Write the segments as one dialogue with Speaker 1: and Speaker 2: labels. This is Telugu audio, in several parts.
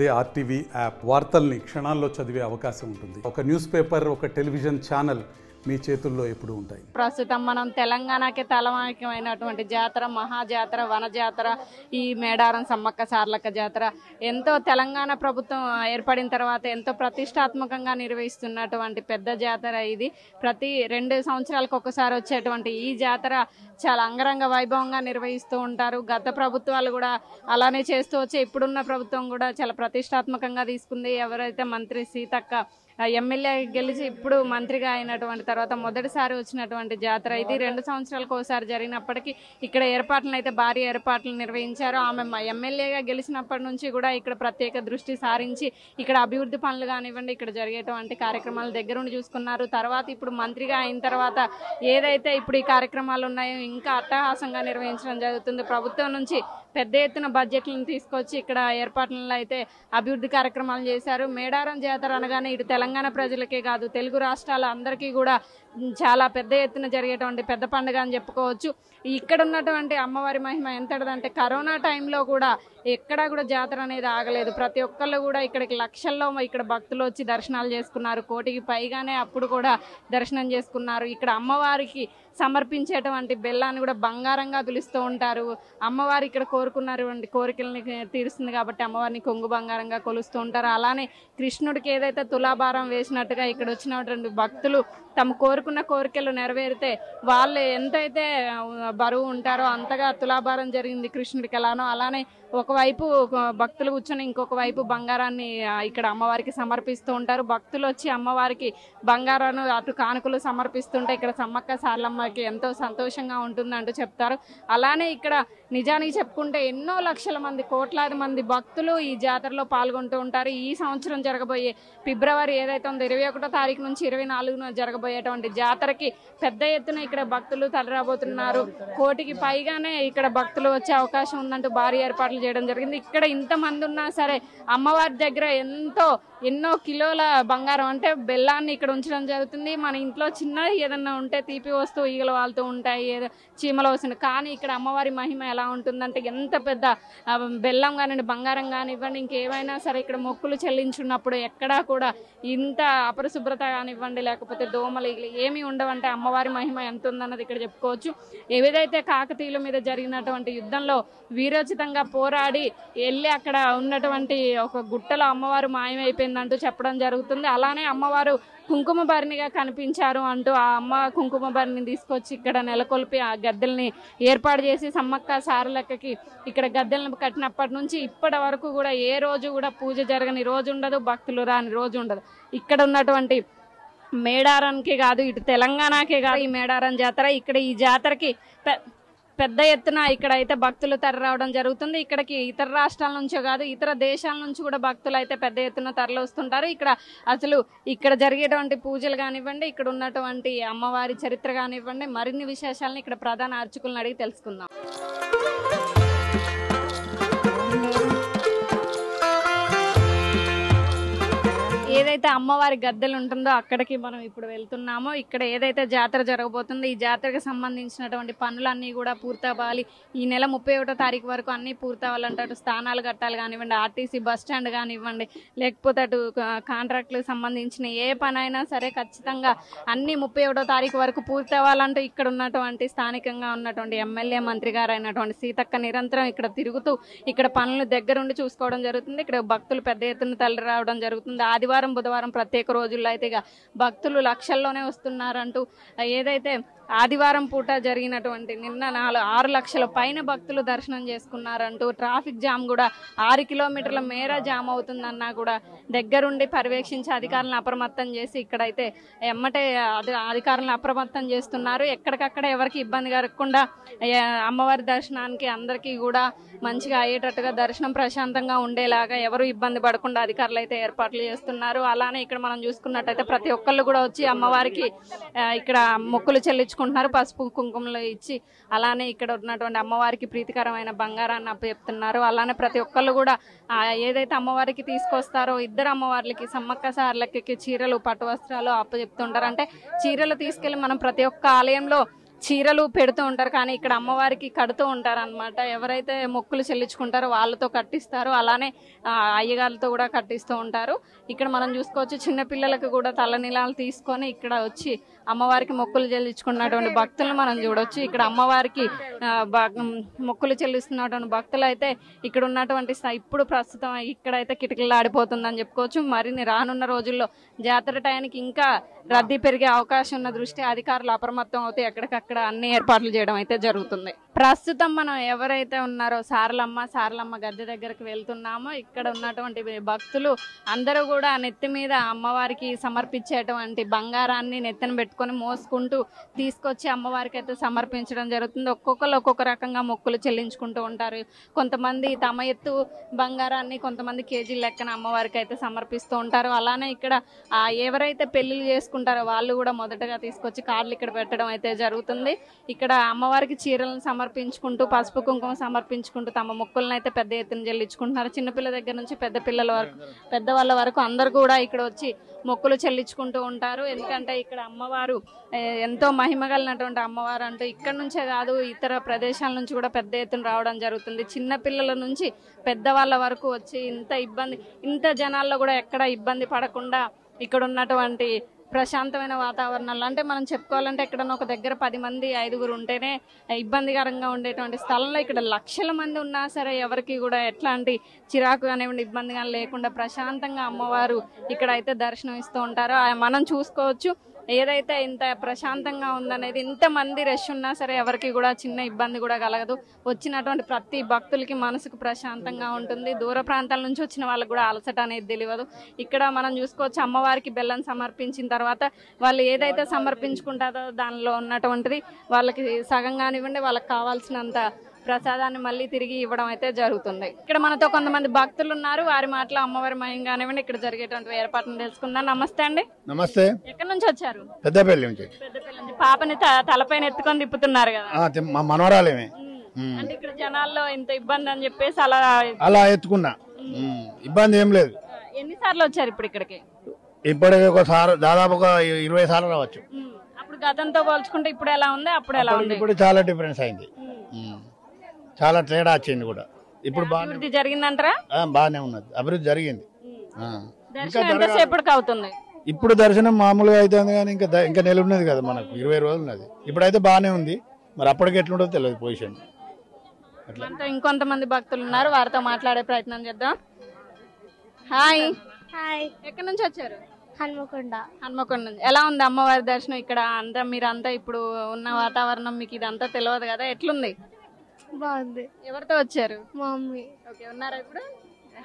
Speaker 1: అదే ఆర్టీవీ యాప్ వార్తల్ని క్షణాల్లో చదివే అవకాశం ఉంటుంది. ఒక న్యూస్ పేపర్ ఒక టెలివిజన్ ఛానల్ మీ చేతుల్లో ఎప్పుడు ఉంటాయి.
Speaker 2: ప్రస్తుతం మనం తెలంగాణకి తలమానికమైనటువంటి జాతర మహాజాతర వన జాతర ఈ మేడారం సమ్మక్క సార్లక్క జాతర ఎంతో తెలంగాణ ప్రభుత్వం ఏర్పడిన తర్వాత ఎంతో ప్రతిష్టాత్మకంగా నిర్వహిస్తున్నటువంటి పెద్ద జాతర ఇది. ప్రతి రెండు సంవత్సరాలకు ఒకసారి వచ్చేటువంటి ఈ జాతర చాలా అంగరంగ వైభవంగా నిర్వహిస్తూ ఉంటారు. గత ప్రభుత్వాలు కూడా అలానే చేస్తూ వచ్చే ఇప్పుడున్న ప్రభుత్వం కూడా చాలా ప్రతిష్టాత్మకంగా తీసుకుంది. ఎవరైతే మంత్రి సీతక్క ఎమ్మెల్యే గెలిచి ఇప్పుడు మంత్రిగా అయినటువంటి తర్వాత మొదటిసారి వచ్చినటువంటి జాతర ఇది. రెండు సంవత్సరాలకు ఒకసారి జరిగినప్పటికీ ఇక్కడ ఏర్పాట్లను అయితే భారీ ఏర్పాట్లు నిర్వహించారు. ఆమె ఎమ్మెల్యేగా గెలిచినప్పటి నుంచి కూడా ఇక్కడ ప్రత్యేక దృష్టి సారించి ఇక్కడ అభివృద్ధి పనులు కానివ్వండి ఇక్కడ జరిగేటువంటి కార్యక్రమాలు దగ్గరుండి చూసుకున్నారు. తర్వాత ఇప్పుడు మంత్రిగా అయిన తర్వాత ఏదైతే ఇప్పుడు ఈ కార్యక్రమాలు ఉన్నాయో ఇంకా అట్టహాసంగా నిర్వహించడం జరుగుతుంది. ప్రభుత్వం నుంచి పెద్ద ఎత్తున బడ్జెట్లను తీసుకొచ్చి ఇక్కడ ఏర్పాట్లను అయితే అభివృద్ధి కార్యక్రమాలు చేశారు. మేడారం జాతర అనగానే ఇటు తెలంగాణ తెలంగాణ ప్రజలకే కాదు తెలుగు రాష్ట్రాల అందరికీ కూడా చాలా పెద్ద ఎత్తున జరిగేటువంటి పెద్ద పండుగ అని చెప్పుకోవచ్చు. ఇక్కడ ఉన్నటువంటి అమ్మవారి మహిమ ఎంతటిదంటే కరోనా టైంలో కూడా ఎక్కడా కూడా జాతర అనేది ఆగలేదు. ప్రతి ఒక్కళ్ళు కూడా ఇక్కడికి లక్షల్లో ఇక్కడ భక్తులు వచ్చి దర్శనాలు చేసుకున్నారు. కోటికి పైగానే అప్పుడు కూడా దర్శనం చేసుకున్నారు. ఇక్కడ అమ్మవారికి సమర్పించేటువంటి బెల్లాన్ని కూడా బంగారంగా పిలుస్తూ ఉంటారు. అమ్మవారు ఇక్కడ కోరుకున్నటువంటి కోరికల్ని తీరుస్తుంది కాబట్టి అమ్మవారిని కొంగు బంగారంగా కొలుస్తూ ఉంటారు. అలానే కృష్ణుడికి ఏదైతే తులాభారం వేసినట్టుగా ఇక్కడ వచ్చినటువంటి భక్తులు తమ కోరుకున్న కోరికలు నెరవేరితే వాళ్ళు ఎంతైతే బరువు ఉంటారో అంతగా తులాభారం జరిగింది కృష్ణుడికి ఎలానో. అలానే ఒకవైపు భక్తులు కూర్చొని ఇంకొక వైపు బంగారాన్ని ఇక్కడ అమ్మవారికి సమర్పిస్తూ ఉంటారు. భక్తులు వచ్చి అమ్మవారికి బంగారాన్ని అటు కానుకలు సమర్పిస్తుంటే ఇక్కడ సమ్మక్క సార్లమ్మకి ఎంతో సంతోషంగా ఉంటుందంటూ చెప్తారు. అలానే ఇక్కడ నిజానికి చెప్పుకుంటే ఎన్నో లక్షల మంది కోట్లాది మంది భక్తులు ఈ జాతరలో పాల్గొంటూ ఉంటారు. ఈ సంవత్సరం జరగబోయే ఫిబ్రవరి ఏదైతే ఉందో ఇరవై ఒకటో తారీఖు నుంచి ఇరవై నాలుగున జరగబోయేటువంటి జాతరకి పెద్ద ఎత్తున ఇక్కడ భక్తులు తలరాబోతున్నారు కోటికి పైగానే ఇక్కడ భక్తులు వచ్చే అవకాశం ఉందంటూ భారీ ఏర్పాట్లు చేయడం జరిగింది. ఇక్కడ ఇంతమంది ఉన్నా సరే అమ్మవారి దగ్గర ఎంతో ఎన్నో కిలోల బంగారం అంటే బెల్లాన్ని ఇక్కడ ఉంచడం జరుగుతుంది. మన ఇంట్లో చిన్న ఏదన్నా ఉంటే తీపి వస్తువు ఈగలు వాళ్తూ ఉంటాయి ఏదో చీమలు వస్తుంది కానీ ఇక్కడ అమ్మవారి మహిమ ఎలా ఉంటుందంటే ఎంత పెద్ద బెల్లం కానివ్వండి బంగారం కానివ్వండి ఇంకేమైనా సరే ఇక్కడ మొక్కులు చెల్లించున్నప్పుడు ఎక్కడా కూడా ఇంత అపరిశుభ్రత కానివ్వండి లేకపోతే దోమలు ఈగలు ఏమీ ఉండవంటే అమ్మవారి మహిమ ఎంత ఉందన్నది ఇక్కడ చెప్పుకోవచ్చు. ఏదైతే కాకతీయుల మీద జరిగినటువంటి యుద్ధంలో వీరోచితంగా పోరాడి వెళ్ళి అక్కడ ఉన్నటువంటి ఒక గుట్టలో అమ్మవారు మాయమైపోయిందంటూ చెప్పడం జరుగుతుంది. అలానే అమ్మవారు కుంకుమ భరణిగా కనిపించారు అంటూ ఆ అమ్మ కుంకుమ భరణిని తీసుకొచ్చి ఇక్కడ నెలకొల్పి ఆ గద్దెల్ని ఏర్పాటు చేసి సమ్మక్క సారలక్కకి ఇక్కడ గద్దెలను కట్టినప్పటి నుంచి ఇప్పటి వరకు కూడా ఏ రోజు కూడా పూజ జరగని రోజు ఉండదు భక్తులు రాని రోజు ఉండదు. ఇక్కడ ఉన్నటువంటి మేడారానికి కాదు ఇటు తెలంగాణకే కాదు ఈ మేడారం జాతర. ఇక్కడ ఈ జాతరకి పెద్ద ఎత్తున ఇక్కడ అయితే భక్తులు తరలిరావడం జరుగుతుంది. ఇక్కడికి ఇతర రాష్ట్రాల నుంచో కాదు ఇతర దేశాల నుంచి కూడా భక్తులు అయితే పెద్ద ఎత్తున తరలి వస్తుంటారు. ఇక్కడ అసలు ఇక్కడ జరిగేటువంటి పూజలు కానివ్వండి ఇక్కడ ఉన్నటువంటి అమ్మవారి చరిత్ర కానివ్వండి మరిన్ని విశేషాలను ఇక్కడ ప్రధాన అర్చకులను అడిగి తెలుసుకుందాం. ఏదైతే అమ్మవారి గద్దెలు ఉంటుందో అక్కడికి మనం ఇప్పుడు వెళ్తున్నామో ఇక్కడ ఏదైతే జాతర జరగబోతుందో ఈ జాతరకు సంబంధించినటువంటి పనులన్నీ కూడా పూర్తవ్వాలి. ఈ నెల ముప్పై ఒకటో తారీఖు వరకు అన్నీ పూర్తవ్వాలంటే అటు స్థానాలు కట్టాలి కానివ్వండి ఆర్టీసీ బస్ స్టాండ్ కానివ్వండి లేకపోతే అటు కాంట్రాక్ట్లకు సంబంధించిన ఏ పనైనా సరే ఖచ్చితంగా అన్ని ముప్పై ఒకటో తారీఖు వరకు పూర్తవ్వాలంటూ ఇక్కడ ఉన్నటువంటి స్థానికంగా ఉన్నటువంటి ఎమ్మెల్యే మంత్రి గారు అయినటువంటి సీతక్క నిరంతరం ఇక్కడ తిరుగుతూ ఇక్కడ పనులు దగ్గరుండి చూసుకోవడం జరుగుతుంది. ఇక్కడ భక్తులు పెద్ద ఎత్తున తరలి రావడం జరుగుతుంది. ఆదివారం బుధవారం ప్రత్యేక రోజుల్లో అయితే ఇక భక్తులు లక్షల్లోనే వస్తున్నారంటూ ఏదైతే ఆదివారం పూట జరిగినటువంటి నిన్న నాలుగు ఆరు లక్షల పైన భక్తులు దర్శనం చేసుకున్నారంటూ ట్రాఫిక్ జామ్ కూడా ఆరు కిలోమీటర్ల మేర జామ్ అవుతుందన్నా కూడా దగ్గరుండి పర్యవేక్షించి అధికారులను అప్రమత్తం చేసి ఇక్కడైతే ఎమ్మటే అధి- అధికారులను అప్రమత్తం చేస్తున్నారు. ఎక్కడికక్కడ ఎవరికి ఇబ్బంది కలగకుండా అమ్మవారి దర్శనానికి అందరికీ కూడా మంచిగా అయ్యేటట్టుగా దర్శనం ప్రశాంతంగా ఉండేలాగా ఎవరు ఇబ్బంది పడకుండా అధికారులు అయితే ఏర్పాట్లు చేస్తున్నారు. అలానే ఇక్కడ మనం చూసుకున్నట్టయితే ప్రతి ఒక్కళ్ళు కూడా వచ్చి అమ్మవారికి ఇక్కడ మొక్కులు చేసుకుంటున్నారు పసుపు కుంకుమలు ఇచ్చి అలానే ఇక్కడ ఉన్నటువంటి అమ్మవారికి ప్రీతికరమైన బంగారాన్ని అప్పచెప్తున్నారు. అలానే ప్రతి ఒక్కళ్ళు కూడా ఏదైతే అమ్మవారికి తీసుకొస్తారో ఇద్దరు అమ్మవార్లకి సమ్మక్క సార్లకి చీరలు పట్టు వస్త్రాలు అప్పచెప్తుంటారు. అంటే చీరలు తీసుకెళ్ళి మనం ప్రతి ఒక్క ఆలయంలో చీరలు పెడుతూ ఉంటారు. కానీ ఇక్కడ అమ్మవారికి కడుతూ ఉంటారు అనమాట ఎవరైతే మొక్కులు చెల్లించుకుంటారో వాళ్ళతో కట్టిస్తారో. అలానే ఆ, అయ్యగారులతో కూడా కట్టిస్తూ ఉంటారు. ఇక్కడ మనం చూసుకోవచ్చు చిన్నపిల్లలకు కూడా తలనీలాలు తీసుకొని ఇక్కడ వచ్చి అమ్మవారికి మొక్కులు చెల్లించుకున్నటువంటి భక్తులను మనం చూడొచ్చు. ఇక్కడ అమ్మవారికి మొక్కులు చెల్లిస్తున్నటువంటి భక్తులు అయితే ఇక్కడ ఉన్నటువంటి ఇప్పుడు ప్రస్తుతం ఇక్కడైతే కిటికీలు ఆడిపోతుందని చెప్పుకోవచ్చు. మరిన్ని రానున్న రోజుల్లో జాతర టయానికి ఇంకా రద్దీ పెరిగే అవకాశం ఉన్న దృష్టి అధికారులు అప్రమత్తం అవుతాయి ఎక్కడికక్కడ అన్ని ఏర్పాట్లు చేయడం అయితే జరుగుతుంది. ప్రస్తుతం మనం ఎవరైతే ఉన్నారో సారలమ్మ సారలమ్మ గద్దె దగ్గరకు వెళ్తున్నామో ఇక్కడ ఉన్నటువంటి భక్తులు అందరూ కూడా నెత్తి మీద అమ్మవారికి సమర్పించేటువంటి బంగారాన్ని నెత్తిన పెట్టుకొని మోసుకుంటూ తీసుకొచ్చి అమ్మవారికి అయితే సమర్పించడం జరుగుతుంది. ఒక్కొక్కరు ఒక్కొక్క రకంగా మొక్కులు చెల్లించుకుంటూ ఉంటారు. కొంతమంది తమ ఎత్తు బంగారాన్ని కొంతమంది కేజీ లెక్కన అమ్మవారికి అయితే సమర్పిస్తూ ఉంటారు. అలానే ఇక్కడ ఎవరైతే పెళ్ళిళ్ళు చేసుకుంటారో వాళ్ళు కూడా మొదటగా తీసుకొచ్చి కార్లు ఇక్కడ పెట్టడం అయితే జరుగుతుంది. ఇక్కడ అమ్మవారికి చీరలను సమర్పించుకుంటూ పసుపు కుంకుమ సమర్పించుకుంటూ తమ మొక్కులను అయితే పెద్ద ఎత్తున చెల్లించుకుంటున్నారు. చిన్నపిల్ల దగ్గర నుంచి పెద్ద పిల్లల వరకు పెద్దవాళ్ళ వరకు అందరు కూడా ఇక్కడ వచ్చి మొక్కులు చెల్లించుకుంటూ ఉంటారు. ఎందుకంటే ఇక్కడ అమ్మవారు ఎంతో మహిమ కలిగినటువంటి అమ్మవారు అంటూ ఇక్కడ నుంచే కాదు ఇతర ప్రదేశాల నుంచి కూడా పెద్ద ఎత్తున రావడం జరుగుతుంది. చిన్నపిల్లల నుంచి పెద్దవాళ్ళ వరకు వచ్చి ఇంత ఇబ్బంది ఇంత జనాల్లో కూడా ఎక్కడ ఇబ్బంది పడకుండా ఇక్కడ ఉన్నటువంటి ప్రశాంతమైన వాతావరణంలో. అంటే మనం చెప్పుకోవాలంటే ఎక్కడన్నా ఒక దగ్గర పది మంది ఐదుగురు ఉంటేనే ఇబ్బందికరంగా ఉండేటువంటి స్థలంలో ఇక్కడ లక్షల మంది ఉన్నా సరే ఎవరికి కూడా ఎట్లాంటి చిరాకు కానివ్వండి ఇబ్బంది కానీ లేకుండా ప్రశాంతంగా అమ్మవారు ఇక్కడ అయితే దర్శనం ఇస్తూ ఉంటారో మనం చూసుకోవచ్చు. ఏదైతే ఇంత ప్రశాంతంగా ఉందనేది ఇంతమంది రష్ ఉన్నా సరే ఎవరికి కూడా చిన్న ఇబ్బంది కూడా కలగదు. వచ్చినటువంటి ప్రతి భక్తులకి మనసుకు ప్రశాంతంగా ఉంటుంది. దూర ప్రాంతాల నుంచి వచ్చిన వాళ్ళకి కూడా అలసట అనేది తెలియదు. ఇక్కడ మనం చూసుకోవచ్చు అమ్మవారికి బెల్లం సమర్పించిన తర్వాత వాళ్ళు ఏదైతే సమర్పించుకుంటారో దానిలో ఉన్నటువంటిది వాళ్ళకి సగం కానివ్వండి వాళ్ళకి కావాల్సినంత ప్రసాదాన్ని మళ్ళీ తిరిగి ఇవ్వడం అయితే జరుగుతుంది. ఇక్కడ మనతో కొంతమంది భక్తులు ఉన్నారు. వారి మాటలో అమ్మవారి మయం కానివ్వండి ఇక్కడ జరిగేటువంటి ఏర్పాట్లను తెలుసుకుందాం. నమస్తే అండి.
Speaker 3: నమస్తే.
Speaker 2: ఎక్కడి నుంచి వచ్చారు?
Speaker 3: పెద్దపల్లి నుంచి
Speaker 2: పెద్దపల్లి నుంచి. పాపని తలపైన ఎత్తుకొని తిప్పుతున్నారు కదా.
Speaker 3: మా.
Speaker 2: అంటే ఇక్కడ జనాల్లో ఇంత ఇబ్బంది అని చెప్పేసి అలా
Speaker 3: అలా ఎత్తుకున్నా. ఇబ్బంది ఏం లేదు.
Speaker 2: ఎన్నిసార్లు వచ్చారు ఇప్పుడు ఇక్కడికి?
Speaker 3: ఇప్పటికి ఒకసారి దాదాపు ఒక ఇరవై సార్లు రావచ్చు.
Speaker 2: అప్పుడు గతంతో పోల్చుకుంటే ఇప్పుడు ఎలా ఉంది? అప్పుడు ఎలా ఉంది?
Speaker 3: ఇప్పుడు చాలా డిఫరెన్స్ అయింది. చాలా తేడా వచ్చింది కూడా. ఇప్పుడు బాగానే
Speaker 2: అభివృద్ధి జరిగిందంటారా?
Speaker 3: ఆ, బాగానే ఉన్నది. అభివృద్ధి జరిగింది. ఆ.
Speaker 2: దర్శనం ఎంతసేపటికి అవుతుంది?
Speaker 3: ఇప్పుడు దర్శనం మామూలుగా అవుతుంది కానీ ఇంకా ద- ఇంకా నెల ఉన్నది కదా మనకు. ఇరవై రోజులు ఉన్నది. ఇప్పుడైతే బాగానే ఉంది. మరి అప్పటికి ఎట్లుంటుందో తెలియదు పొజిషన్.
Speaker 2: మనతో ఇంకొంతమంది భక్తులు ఉన్నారు. వారితో మాట్లాడే ప్రయత్నం చేద్దాం. హాయ్.
Speaker 4: హాయ్.
Speaker 2: ఎక్కడి నుంచి వచ్చారు?
Speaker 4: హన్మకొండ.
Speaker 2: హన్మకొండ నుంచి. ఎలా ఉంది అమ్మవారి దర్శనం ఇక్కడ? అంతా మీరంతా ఇప్పుడు ఉన్న వాతావరణం మీకు ఇదంతా తెలియదు కదా? ఎట్లుంది?
Speaker 4: బాగుంది.
Speaker 2: ఎవరితో వచ్చారు?
Speaker 4: మా మమ్మీ.
Speaker 2: ఓకే ఉన్నారా ఇప్పుడు?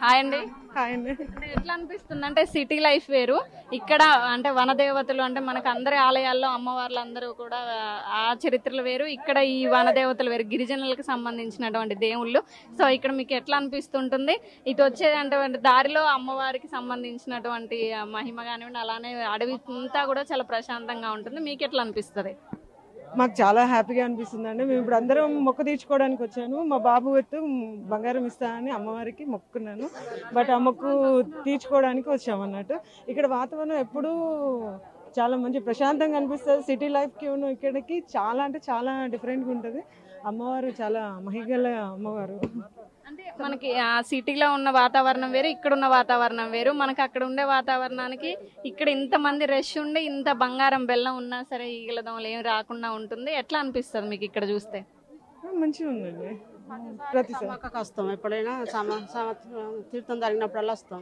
Speaker 2: హాయ్ అండి. అంటే ఎట్లా అనిపిస్తుంది? అంటే సిటీ లైఫ్ వేరు. ఇక్కడ అంటే వనదేవతలు అంటే మనకు అందరి ఆలయాల్లో అమ్మవార్లు అందరూ కూడా ఆ చరిత్రలు వేరు. ఇక్కడ ఈ వనదేవతలు వేరు. గిరిజనులకు సంబంధించినటువంటి దేవుళ్ళు. సో ఇక్కడ మీకు ఎట్లా అనిపిస్తుంటుంది? ఇటు వచ్చేటువంటి దారిలో అమ్మవారికి సంబంధించినటువంటి మహిమ కానివ్వండి అలానే అడవి అంతా కూడా చాలా ప్రశాంతంగా ఉంటుంది. మీకు ఎట్లా అనిపిస్తుంది?
Speaker 5: మాకు చాలా హ్యాపీగా అనిపిస్తుంది అండి మేము ఇప్పుడు అందరం మొక్క తీర్చుకోవడానికి వచ్చాను. మా బాబు ఎత్తు బంగారం ఇస్తానని అమ్మవారికి మొక్కున్నాను. బట్ ఆ మొక్కు తీర్చుకోవడానికి వచ్చామన్నట్టు. ఇక్కడ వాతావరణం ఎప్పుడూ చాలా మంచి ప్రశాంతంగా అనిపిస్తుంది. సిటీ లైఫ్కి ఉన్న ఇక్కడికి చాలా అంటే చాలా డిఫరెంట్గా ఉంటుంది. అమ్మవారు చాలా మహిగల అమ్మవారు.
Speaker 2: అంటే మనకి ఆ సిటీలో ఉన్న వాతావరణం వేరు ఇక్కడ ఉన్న వాతావరణం వేరు. మనకి అక్కడ ఉండే వాతావరణానికి ఇక్కడ ఇంతమంది రష్ ఉండి ఇంత బంగారం బెల్లం ఉన్నా సరే ఈగల దోమలు ఏమి రాకుండా ఉంటుంది. ఎట్లా అనిపిస్తుంది మీకు ఇక్కడ చూస్తే?
Speaker 5: మంచిగా ఉందండి. ప్రతిసారి
Speaker 6: వస్తాం. ఎప్పుడైనా తీర్థం జరిగినప్పుడల్లా వస్తాం.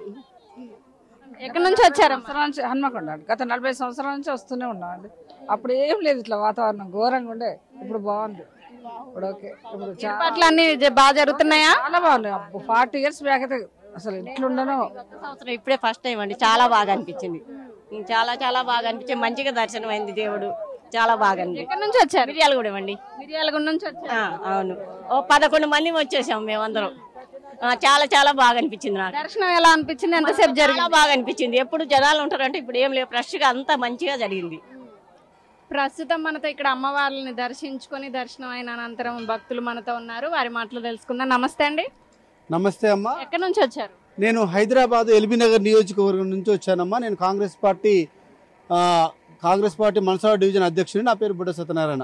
Speaker 2: ఎక్కడి నుంచి వచ్చారమ్మా
Speaker 7: సంవత్సరాల హన్మకొండ. గత నలభై సంవత్సరాల నుంచి వస్తూనే ఉన్నామండి. అప్పుడు ఏం లేదు ఇట్లా వాతావరణం ఘోరంగా ఉండే. ఇప్పుడు బాగుంది. ఇప్పుడు ఓకే. ఇప్పుడు చా-
Speaker 2: ఏర్పాట్లు అన్ని జ- బాగా జరుగుతున్నాయా?
Speaker 7: చాలా బాగుంది ఫార్టీ ఇయర్స్ బ్యాక్ అయితే అసలు ఎట్లుండనో.
Speaker 6: సంవత్సరం ఇప్పుడే ఫస్ట్ టైం అండి. చాలా బాగా అనిపించింది. చాలా చాలా బాగా అనిపించింది. మంచిగా దర్శనం అయింది దేవుడు. చాలా బాగా అనిపించింది.
Speaker 2: ఎక్కడి నుంచి వచ్చారు?
Speaker 6: మిరియాలు కూడా అండి.
Speaker 2: మిర్యాలగూడ నుంచి వచ్చారు.
Speaker 6: ఆ, అవును. ఓ పదకొండు మంది వచ్చేసాం మేమందరం. ఆ, చాలా చాలా బాగా అనిపించింది నాకు.
Speaker 2: దర్శనం ఎలా అనిపించింది? ఎంతసేపు జరిగింది?
Speaker 6: చాలా బాగా అనిపించింది. ఎప్పుడు జనాలు ఉంటారంటే ఇప్పుడు ఏం లేదు ఫ్రెష్గా అంతా మంచిగా జరిగింది.
Speaker 2: ప్రస్తుతం మనతో ఇక్కడ అమ్మవార్లని దర్శించుకొని దర్శనం అయిన అనంతరం భక్తులు మనతో ఉన్నారు. వారి మాటలు తెలుసుకుందాం. నమస్తే అండి.
Speaker 8: నమస్తే అమ్మా.
Speaker 2: ఎక్కడి నుంచి వచ్చారు?
Speaker 8: నేను హైదరాబాద్ ఎల్బీ నగర్ నియోజకవర్గం నుంచి వచ్చానమ్మా. నేను కాంగ్రెస్ పార్టీ కాంగ్రెస్ పార్టీ మనసాల డివిజన్ అధ్యక్షుడు నా పేరు బుడ్డ సత్యనారాయణ.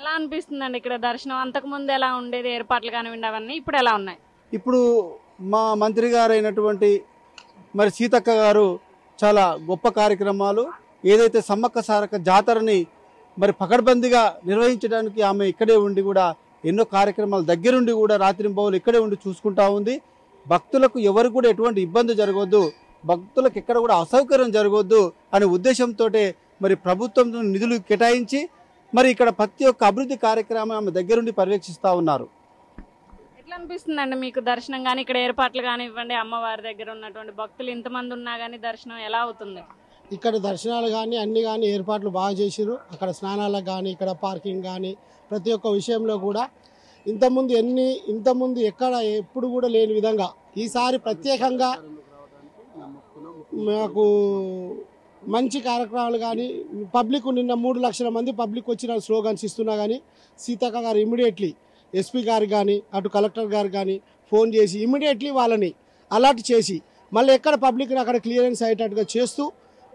Speaker 2: ఎలా అనిపిస్తుందండి ఇక్కడ దర్శనం? అంతకు ముందు ఎలా ఉండేది? ఏర్పాట్లు కానివ్వండి అవన్నీ ఇప్పుడు ఎలా ఉన్నాయి?
Speaker 8: ఇప్పుడు మా మంత్రి గారు అయినటువంటి మరి సీతక్క గారు చాలా గొప్ప కార్యక్రమాలు ఏదైతే సమ్మక్క సారక్క జాతరని మరి పకడ్బందీగా నిర్వహించడానికి ఆమె ఇక్కడే ఉండి కూడా ఎన్నో కార్యక్రమాలు దగ్గరుండి కూడా రాత్రింబవులు ఇక్కడే ఉండి చూసుకుంటా ఉంది. భక్తులకు ఎవరు కూడా ఎటువంటి ఇబ్బంది జరగవద్దు. భక్తులకు ఎక్కడ కూడా అసౌకర్యం జరగవద్దు అనే ఉద్దేశంతో మరి ప్రభుత్వం నిధులు కేటాయించి మరి ఇక్కడ ప్రతి ఒక్క అభివృద్ధి కార్యక్రమం ఆమె దగ్గరుండి పర్యవేక్షిస్తూ ఉన్నారు.
Speaker 2: ఎట్లా అనిపిస్తుందండి మీకు దర్శనం కానీ ఇక్కడ ఏర్పాట్లు కానివ్వండి అమ్మవారి దగ్గర ఉన్నటువంటి భక్తులు ఇంతమంది ఉన్నా కానీ దర్శనం ఎలా అవుతుంది?
Speaker 9: ఇక్కడ దర్శనాలు కానీ అన్ని కానీ ఏర్పాట్లు బాగా చేసిరు అక్కడ స్నానాలకు కానీ ఇక్కడ పార్కింగ్ కానీ ప్రతి ఒక్క విషయంలో కూడా ఇంతకుముందు ఎన్ని ఇంతకుముందు ఎక్కడ ఎప్పుడు కూడా లేని విధంగా ఈసారి ప్రత్యేకంగా మాకు మంచి కార్యక్రమాలు కానీ పబ్లిక్ నిన్న మూడు లక్షల మంది పబ్లిక్ వచ్చిన స్లోగన్స్ ఇస్తున్నా కానీ సీతక్క గారు ఇమీడియట్లీ ఎస్పీ గారు కానీ అటు కలెక్టర్ గారు కానీ ఫోన్ చేసి ఇమీడియట్లీ వాళ్ళని అలర్ట్ చేసి మళ్ళీ ఎక్కడ పబ్లిక్ని అక్కడ క్లియరెన్స్ అయ్యేటట్టుగా చేస్తూ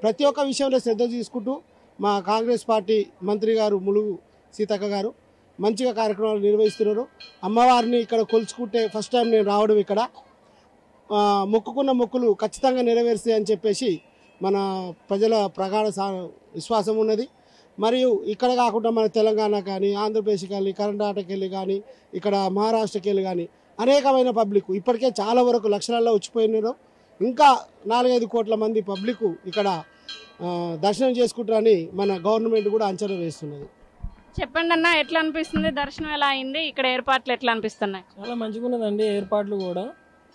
Speaker 9: ప్రతి ఒక్క విషయంలో శ్రద్ధ తీసుకుంటూ మా కాంగ్రెస్ పార్టీ మంత్రి గారు ములుగు సీతక్క గారు మంచిగా కార్యక్రమాలు నిర్వహిస్తున్నారు. అమ్మవారిని ఇక్కడ కొలుచుకుంటే ఫస్ట్ టైం నేను రావడం ఇక్కడ. మొక్కుకున్న మొక్కులు ఖచ్చితంగా నెరవేరుస్తాయి అని చెప్పేసి మన ప్రజల ప్రగాఢ సా విశ్వాసం ఉన్నది. మరియు ఇక్కడ కాకుండా మన తెలంగాణ కానీ ఆంధ్రప్రదేశ్కి వెళ్ళి కర్ణాటకకి వెళ్ళి కానీ ఇక్కడ మహారాష్ట్రకి వెళ్ళి కానీ అనేకమైన పబ్లిక్ ఇప్పటికే చాలా వరకు లక్షలలో వచ్చిపోయినారు. ఇంకా నాలుగైదు కోట్ల మంది పబ్లిక్ ఇక్కడ దర్శనం చేసుకుంటారని మన గవర్నమెంట్ కూడా అంచనా వేస్తున్నది.
Speaker 2: చెప్పండి అన్న ఎట్లా అనిపిస్తుంది? దర్శనం ఎలా అయింది? ఇక్కడ ఏర్పాట్లు ఎట్లా అనిపిస్తున్నాయి?
Speaker 10: చాలా మంచిగా ఉన్నదండి ఏర్పాట్లు కూడా.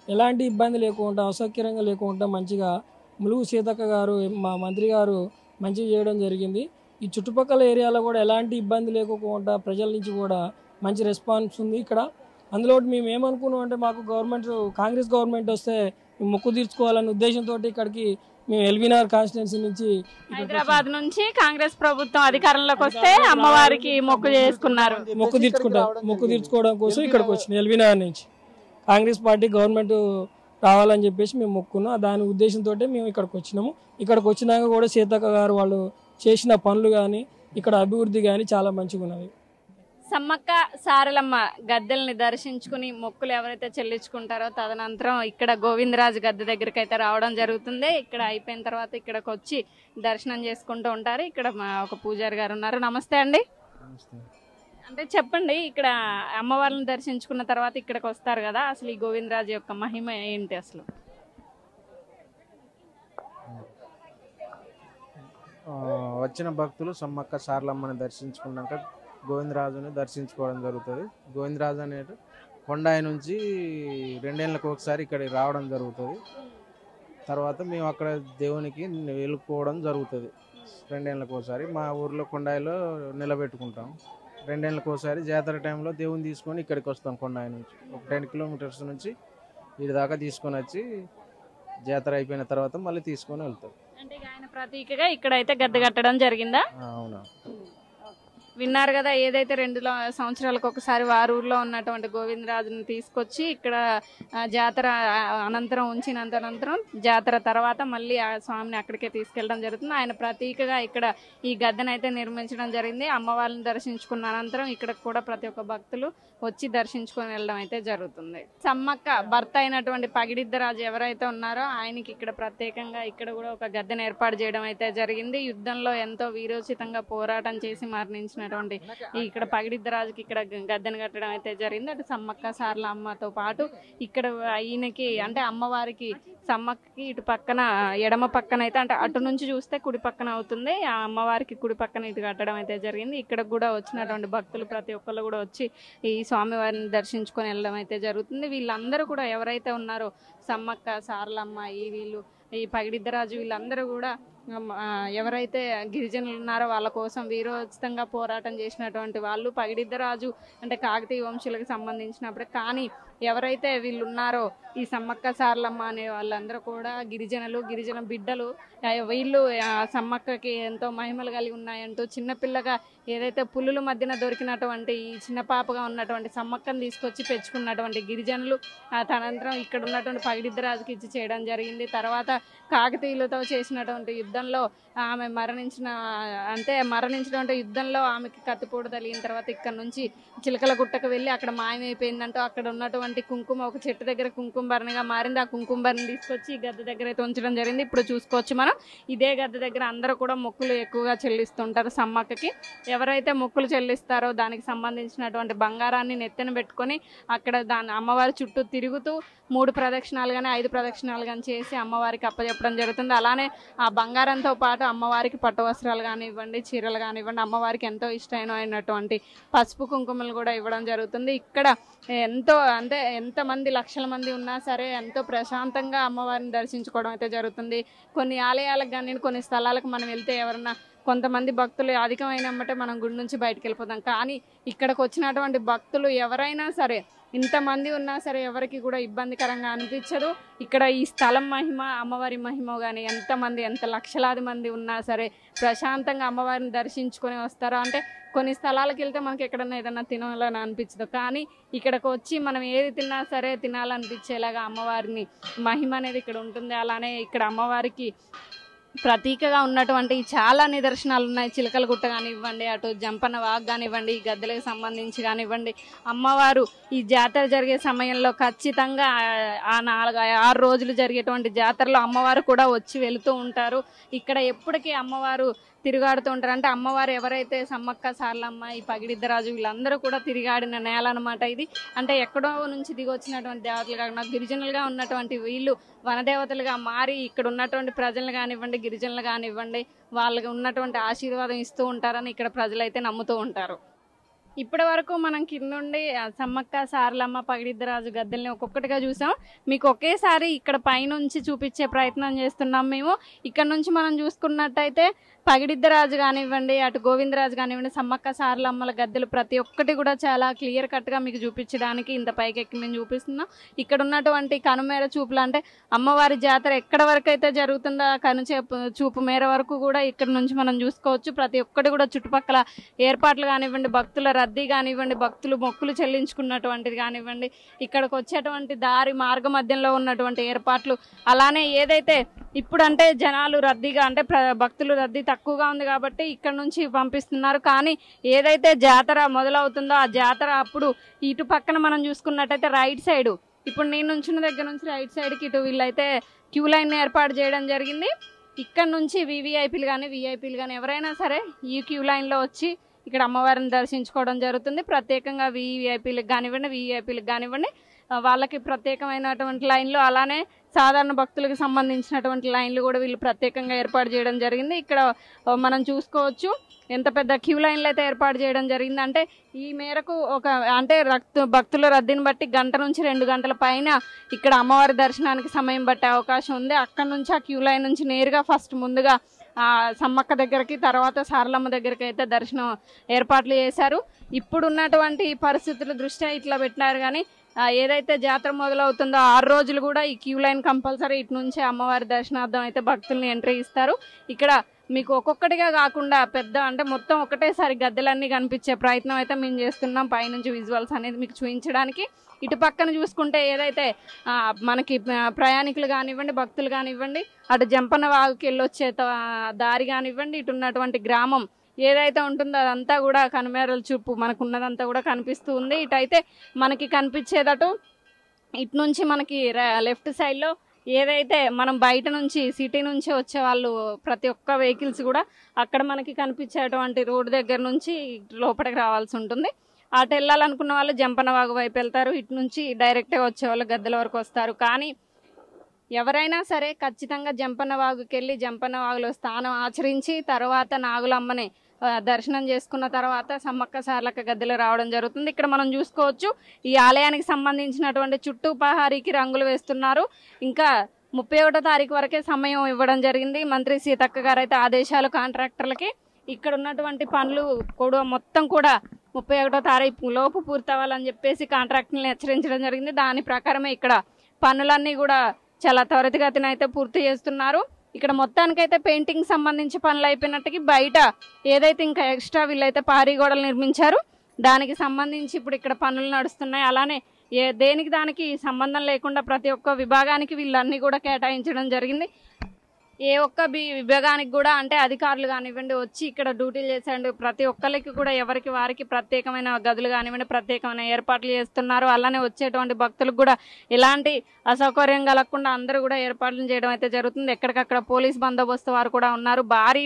Speaker 10: ఎలాంటి ఇబ్బంది లేకుండా అసౌకర్యంగా లేకుండా మంచిగా ములుగు సీతక్క గారు మా మంత్రి గారు మంచిగా చేయడం జరిగింది. ఈ చుట్టుపక్కల ఏరియాలో కూడా ఎలాంటి ఇబ్బంది లేకోకుండా ప్రజల నుంచి కూడా మంచి రెస్పాన్స్ ఉంది ఇక్కడ. అందులో మేము ఏమనుకున్నాం అంటే మాకు గవర్నమెంట్ కాంగ్రెస్ గవర్నమెంట్ వస్తే మొక్కు తీర్చుకోవాలనే ఉద్దేశంతో ఇక్కడికి మేము ఎల్బీనార్ కాన్స్టిట్యున్సీ నుంచి
Speaker 2: హైదరాబాద్ నుంచి కాంగ్రెస్ ప్రభుత్వం అధికారంలోకి వస్తే అమ్మవారికి మొక్కు చేసుకున్నారు.
Speaker 10: మొక్కు తీర్చుకుంటాం మొక్కు తీర్చుకోవడం కోసం ఇక్కడికి వచ్చిన ఎల్బీనగర్ నుంచి. కాంగ్రెస్ పార్టీ గవర్నమెంట్ రావాలని చెప్పేసి మేము మొక్కున్నాం. దాని ఉద్దేశంతో మేము ఇక్కడికి వచ్చినాము. ఇక్కడికి వచ్చినాక కూడా సీతక్క గారు వాళ్ళు చేసిన పనులు కానీ ఇక్కడ అభివృద్ధి కానీ చాలా మంచిగా ఉన్నది
Speaker 2: సమ్మక్క సారలమ్మ గద్దెల్ని దర్శించుకుని మొక్కులు ఎవరైతే చెల్లించుకుంటారో తదనంతరం ఇక్కడ గోవిందరాజు గద్దె దగ్గరికి అయితే రావడం జరుగుతుంది. ఇక్కడ అయిపోయిన తర్వాత ఇక్కడికి వచ్చి దర్శనం చేసుకుంటూ ఉంటారు. ఇక్కడ మా ఒక పూజారి గారు ఉన్నారు. నమస్తే అండి. అంటే చెప్పండి ఇక్కడ అమ్మవారిని దర్శించుకున్న తర్వాత ఇక్కడికి వస్తారు కదా అసలు ఈ గోవిందరాజు యొక్క మహిమ ఏంటి అసలు?
Speaker 11: వచ్చిన భక్తులు సమ్మక్క సార్లమ్మని దర్శించుకున్నాక గోవిందరాజుని దర్శించుకోవడం జరుగుతుంది. గోవిందరాజు అనేది కొండాయి నుంచి రెండేళ్ళకి ఒకసారి ఇక్కడికి రావడం జరుగుతుంది. తర్వాత మేము అక్కడ దేవునికి వెళ్ళుకోవడం జరుగుతుంది. రెండేళ్ళకి ఒకసారి మా ఊర్లో కొండాయిలో నిలబెట్టుకుంటాం. రెండేళ్ళకి ఒకసారి జాతర టైంలో దేవుని తీసుకొని ఇక్కడికి వస్తాం కొండాయి నుంచి. ఒక టెన్ కిలోమీటర్స్ నుంచి ఇటు దాకా తీసుకొని వచ్చి జాతర అయిపోయిన తర్వాత మళ్ళీ తీసుకొని వెళ్తాం.
Speaker 2: అంటే ఆయన ప్రతీకగా ఇక్కడైతే గద్దె కట్టడం జరిగిందా?
Speaker 11: అవునా.
Speaker 2: విన్నారు కదా ఏదైతే రెండు సంవత్సరాలకు ఒకసారి వారు ఊర్లో ఉన్నటువంటి గోవిందరాజుని తీసుకొచ్చి ఇక్కడ జాతర అనంతరం ఉంచినంత అనంతరం జాతర తర్వాత మళ్ళీ ఆ స్వామిని అక్కడికే తీసుకెళ్ళడం జరుగుతుంది. ఆయన ప్రతీకగా ఇక్కడ ఈ గద్దెనైతే నిర్మించడం జరిగింది. అమ్మవారిని దర్శించుకున్న అనంతరం ఇక్కడ కూడా ప్రతి ఒక్క భక్తులు వచ్చి దర్శించుకొని వెళ్ళడం అయితే జరుగుతుంది. సమ్మక్క భర్త అయినటువంటి పగిడిద్ద రాజు ఎవరైతే ఉన్నారో ఆయనకి ఇక్కడ ప్రత్యేకంగా ఇక్కడ కూడా ఒక గద్దెను ఏర్పాటు చేయడం అయితే జరిగింది. యుద్ధంలో ఎంతో వీరోచితంగా పోరాటం చేసి మరణించినటువంటి ఇక్కడ పగిడిద్ద రాజుకి ఇక్కడ గద్దెను కట్టడం అయితే జరిగింది. అటు సమ్మక్క సార్ల అమ్మతో పాటు ఇక్కడ ఈయనకి అంటే అమ్మవారికి సమ్మక్కకి ఇటు పక్కన ఎడమ పక్కన అయితే అంటే అటు నుంచి చూస్తే కుడి పక్కన అవుతుంది. ఆ అమ్మవారికి కుడి పక్కన ఇటు కట్టడం అయితే జరిగింది. ఇక్కడ కూడా వచ్చినటువంటి భక్తులు ప్రతి ఒక్కళ్ళు కూడా వచ్చి ఈ స్వామివారిని దర్శించుకొని వెళ్ళడం అయితే జరుగుతుంది. వీళ్ళందరూ కూడా ఎవరైతే ఉన్నారో సమ్మక్క సారలమ్మ ఈ వీళ్ళు ఈ పగిడిద్దరాజు వీళ్ళందరూ కూడా ఎవరైతే గిరిజనులు ఉన్నారో వాళ్ళ కోసం వీరోచితంగా పోరాటం చేసినటువంటి వాళ్ళు పగిడిద్దరాజు అంటే కాకతీయ వంశులకు సంబంధించినప్పుడు కానీ ఎవరైతే వీళ్ళు ఉన్నారో ఈ సమ్మక్క సారలమ్మ అనే వాళ్ళందరూ కూడా గిరిజనులు గిరిజన బిడ్డలు వీళ్ళు సమ్మక్కకి ఎంతో మహిమలు కలిగి ఉన్నాయంటూ చిన్నపిల్లగా ఏదైతే పులుల మధ్యన దొరికినటువంటి ఈ చిన్న పాపగా ఉన్నటువంటి సమ్మక్కను తీసుకొచ్చి పెంచుకున్నటువంటి గిరిజనులు తనంతరం ఇక్కడ ఉన్నటువంటి పగిడిద్దరాజుకి ఇచ్చి చేయడం జరిగింది. తర్వాత కాకతీయులతో చేసినటువంటి యుద్ధంలో ఆమె మరణించిన అంటే మరణించినటువంటి యుద్ధంలో ఆమెకి కత్తిపోటు తగిలిన తర్వాత ఇక్కడ నుంచి చిలకల గుట్టకు వెళ్ళి అక్కడ మాయమైపోయిందంటూ అక్కడ ఉన్నటువంటి కుంకుమ ఒక చెట్టు దగ్గర కుంకుమ భరణిగా మారింది. ఆ కుంకుమ భరణి తీసుకొచ్చి ఈ గద్దె దగ్గర అయితే ఉంచడం జరిగింది. ఇప్పుడు చూసుకోవచ్చు మనం ఇదే గద్దె దగ్గర అందరూ కూడా మొక్కులు ఎక్కువగా చెల్లిస్తుంటారు సమ్మక్కకి. ఎవరైతే మొక్కులు చెల్లిస్తారో దానికి సంబంధించినటువంటి బంగారాన్ని నెత్తిన పెట్టుకొని అక్కడ దాని అమ్మవారి చుట్టూ తిరుగుతూ మూడు ప్రదక్షిణాలు కానీ ఐదు ప్రదక్షిణాలు కానీ చేసి అమ్మవారికి అప్పచెప్పడం జరుగుతుంది. అలానే ఆ బంగారంతో పాటు అమ్మవారికి పట్టు వస్త్రాలు కానివ్వండి చీరలు కానివ్వండి అమ్మవారికి ఎంతో ఇష్టమైనటువంటి పసుపు కుంకుమలు కూడా ఇవ్వడం జరుగుతుంది. ఇక్కడ ఎంతో అంటే ఎంతమంది లక్షల మంది ఉన్నా సరే ఎంతో ప్రశాంతంగా అమ్మవారిని దర్శించుకోవడం అయితే జరుగుతుంది. కొన్ని ఆలయాలకు కానీ కొన్ని స్థలాలకు మనం వెళ్తే ఎవరన్నా కొంతమంది భక్తులు అధికమైనమ్మటే మనం గుడి నుంచి బయటకు వెళ్ళిపోతాం. కానీ ఇక్కడికి వచ్చినటువంటి భక్తులు ఎవరైనా సరే ఇంతమంది ఉన్నా సరే ఎవరికి కూడా ఇబ్బందికరంగా అనిపించదు. ఇక్కడ ఈ స్థలం మహిమ అమ్మవారి మహిమ కానీ ఎంతమంది ఎంత లక్షలాది మంది ఉన్నా సరే ప్రశాంతంగా అమ్మవారిని దర్శించుకొని వస్తారో? అంటే కొన్ని స్థలాలకు వెళ్తే మనకి ఎక్కడన్నా ఏదన్నా తినాలని అనిపించదు. కానీ ఇక్కడికి వచ్చి మనం ఏది తిన్నా సరే తినాలనిపించేలాగా అమ్మవారిని మహిమ అనేది ఇక్కడ ఉంటుంది. అలానే ఇక్కడ అమ్మవారికి ప్రతీకగా ఉన్నటువంటి చాలా నిదర్శనాలు ఉన్నాయి చిలకల గుట్ట కానివ్వండి అటు జంపన వాగ్ కానివ్వండి ఈ గద్దెలకు సంబంధించి కానివ్వండి. అమ్మవారు ఈ జాతర జరిగే సమయంలో ఖచ్చితంగా ఆ- ఆ నాలుగు ఆరు రోజులు జరిగేటువంటి జాతరలో అమ్మవారు కూడా వచ్చి వెళుతూ ఉంటారు. ఇక్కడ ఎప్పటికీ అమ్మవారు తిరుగాడుతూ ఉంటారు. అంటే అమ్మవారు ఎవరైతే సమ్మక్క సార్లమ్మ ఈ పగిడిద్దరాజు వీళ్ళందరూ కూడా తిరిగాడిన నేల అనమాట ఇది. అంటే ఎక్కడో నుంచి దిగొచ్చినటువంటి దేవతలు కాకుండా గిరిజనులుగా ఉన్నటువంటి వీళ్ళు వనదేవతలుగా మారి ఇక్కడ ఉన్నటువంటి ప్రజలు కానివ్వండి గిరిజనులు కానివ్వండి వాళ్ళకి ఉన్నటువంటి ఆశీర్వాదం ఇస్తూ ఉంటారని ఇక్కడ ప్రజలైతే నమ్ముతూ ఉంటారు. ఇప్పటి వరకు మనం కిందుండి సమ్మక్క సారలమ్మ పగిడిద్దరాజు గద్దెల్ని ఒక్కొక్కటిగా చూసాం. మీకు ఒకేసారి ఇక్కడ పైనుంచి చూపించే ప్రయత్నం చేస్తున్నాం మేము. ఇక్కడ నుంచి మనం చూసుకున్నట్టయితే పగిడిద్దరాజు కానివ్వండి అటు గోవిందరాజు కానివ్వండి సమ్మక్క సారలమ్మల గద్దెలు ప్రతి ఒక్కటి కూడా చాలా క్లియర్ కట్గా మీకు చూపించడానికి ఇంత పైకెక్కి మేము చూపిస్తున్నాం. ఇక్కడ ఉన్నటువంటి కనుమేర చూపులు అంటే అమ్మవారి జాతర ఎక్కడ వరకు అయితే జరుగుతుందో కనుచేపు చూపు మేర వరకు కూడా ఇక్కడ నుంచి మనం చూసుకోవచ్చు. ప్రతి ఒక్కటి కూడా చుట్టుపక్కల ఏర్పాట్లు కానివ్వండి భక్తుల రద్దీ కానివ్వండి భక్తులు మొక్కులు చెల్లించుకున్నటువంటిది కానివ్వండి ఇక్కడికి వచ్చేటువంటి దారి మార్గ మధ్యంలో ఉన్నటువంటి ఏర్పాట్లు అలానే ఏదైతే ఇప్పుడంటే జనాలు రద్దీగా అంటే భక్తులు రద్దీ తక్కువగా ఉంది కాబట్టి ఇక్కడ నుంచి పంపిస్తున్నారు. కానీ ఏదైతే జాతర మొదలవుతుందో ఆ జాతర అప్పుడు ఇటు పక్కన మనం చూసుకున్నట్టయితే రైట్ సైడ్ ఇప్పుడు నేను నుంచున్న దగ్గర నుంచి రైట్ సైడ్కి ఇటు వీళ్ళైతే క్యూ లైన్ ఏర్పాటు చేయడం జరిగింది. ఇక్కడ నుంచి వివిఐపీలు కానీ విఐపీలు కానీ ఎవరైనా సరే ఈ క్యూ లైన్లో వచ్చి ఇక్కడ అమ్మవారిని దర్శించుకోవడం జరుగుతుంది. ప్రత్యేకంగా విఐపీలకు కానివ్వండి విఐపీలకు కానివ్వండి వాళ్ళకి ప్రత్యేకమైనటువంటి లైన్లు అలానే సాధారణ భక్తులకు సంబంధించినటువంటి లైన్లు కూడా వీళ్ళు ప్రత్యేకంగా ఏర్పాటు చేయడం జరిగింది. ఇక్కడ మనం చూసుకోవచ్చు ఎంత పెద్ద క్యూ లైన్లు అయితే ఏర్పాటు చేయడం జరిగింది. అంటే ఈ మేరకు ఒక అంటే రక్త భక్తుల రద్దీని బట్టి గంట నుంచి రెండు గంటల పైన ఇక్కడ అమ్మవారి దర్శనానికి సమయం పట్టే అవకాశం ఉంది. అక్కడ నుంచి ఆ క్యూ లైన్ నుంచి నేరుగా ఫస్ట్ ముందుగా సమ్మక్క దగ్గరికి తర్వాత సారలమ్మ దగ్గరికి అయితే దర్శనం ఏర్పాట్లు చేశారు. ఇప్పుడున్నటువంటి పరిస్థితుల దృష్ట్యా ఇట్లా పెట్టినారు కానీ ఏదైతే జాతర మొదలవుతుందో ఆరు రోజులు కూడా ఈ క్యూ లైన్ కంపల్సరీ ఇటు నుంచే అమ్మవారి దర్శనార్థం అయితే భక్తుల్ని ఎంట్రీ ఇస్తారు. ఇక్కడ మీకు ఒక్కొక్కటిగా కాకుండా పెద్ద అంటే మొత్తం ఒకటేసారి గద్దెలన్నీ కనిపించే ప్రయత్నం అయితే మేము చేస్తున్నాం. పైనుంచి విజువల్స్ అనేది మీకు చూపించడానికి. ఇటు పక్కన చూసుకుంటే ఏదైతే మనకి ప్రయాణికులు కానివ్వండి భక్తులు కానివ్వండి అటు జంపన్న వాగుకి వెళ్ళొచ్చే త- దారి కానివ్వండి ఇటు ఉన్నటువంటి గ్రామం ఏదైతే ఉంటుందో అదంతా కూడా కనుమేరల చూపు మనకు ఉన్నదంతా కూడా కనిపిస్తూ ఉంది. ఇటైతే మనకి కనిపించేదటు ఇటు నుంచి మనకి లెఫ్ట్ సైడ్లో ఏదైతే మనం బయట నుంచి సిటీ నుంచి వచ్చే వాళ్ళు ప్రతి ఒక్క వెహికల్స్ కూడా అక్కడ మనకి కనిపించేటువంటి రోడ్డు దగ్గర నుంచి లోపలికి రావాల్సి ఉంటుంది. అటు వెళ్ళాలనుకున్న వాళ్ళు జంపనవాగు వైపు వెళ్తారు. ఇటు నుంచి డైరెక్ట్గా వచ్చే వాళ్ళు గద్దెల వరకు వస్తారు. కానీ ఎవరైనా సరే ఖచ్చితంగా జంపన వాగుకెళ్ళి వెళ్ళి వాగులో స్థానం ఆచరించి తర్వాత నాగులమ్మని దర్శనం చేసుకున్న తర్వాత సమ్మక్క సార్లక్క గద్దెలు రావడం జరుగుతుంది. ఇక్కడ మనం చూసుకోవచ్చు ఈ ఆలయానికి సంబంధించినటువంటి చుట్టూ పహారీకి రంగులు వేస్తున్నారు. ఇంకా ముప్పై ఒకటో తారీఖు వరకే సమయం ఇవ్వడం జరిగింది. మంత్రి సీతక్క గారు అయితే ఆదేశాలు కాంట్రాక్టర్లకి. ఇక్కడ ఉన్నటువంటి పనులు కూడా మొత్తం కూడా ముప్పై ఒకటో తారీఖు లోపు పూర్తవ్వాలని చెప్పేసి కాంట్రాక్ట్ని హెచ్చరించడం జరిగింది. దాని ప్రకారమే ఇక్కడ పనులన్నీ కూడా చాలా త్వరితగతిన అయితే పూర్తి చేస్తున్నారు. ఇక్కడ మొత్తానికైతే పెయింటింగ్ సంబంధించి పనులు అయిపోయినట్టుకి బయట ఏదైతే ఇంకా ఎక్స్ట్రా వీళ్ళైతే పారీ గోడలు నిర్మించారు దానికి సంబంధించి ఇప్పుడు ఇక్కడ పనులు నడుస్తున్నాయి. అలానే ఏ దేనికి దానికి సంబంధం లేకుండా ప్రతి ఒక్క విభాగానికి వీళ్ళన్నీ కూడా కేటాయించడం జరిగింది. ఏ ఒక్క బి విభాగానికి కూడా అంటే అధికారులు కానివ్వండి వచ్చి ఇక్కడ డ్యూటీలు చేసేయండి. ప్రతి ఒక్కరికి కూడా ఎవరికి వారికి ప్రత్యేకమైన గదులు కానివ్వండి ప్రత్యేకమైన ఏర్పాట్లు చేస్తున్నారు. అలానే వచ్చేటువంటి భక్తులకు కూడా ఎలాంటి అసౌకర్యం కలగకుండా అందరూ కూడా ఏర్పాట్లు చేయడం అయితే జరుగుతుంది. ఎక్కడికక్కడ పోలీస్ బందోబస్తు వారు కూడా ఉన్నారు. భారీ